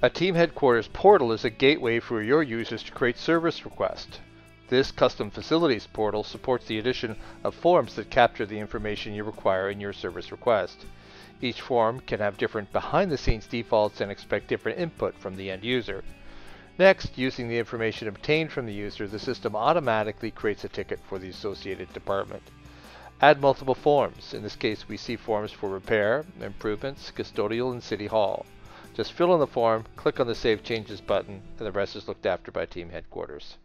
A Team Headquarters portal is a gateway for your users to create service requests. This custom facilities portal supports the addition of forms that capture the information you require in your service request. Each form can have different behind-the-scenes defaults and expect different input from the end user. Next, using the information obtained from the user, the system automatically creates a ticket for the associated department. Add multiple forms. In this case, we see forms for repair, improvements, custodial, and city hall. Just fill in the form, click on the Save Changes button, and the rest is looked after by Team Headquarters.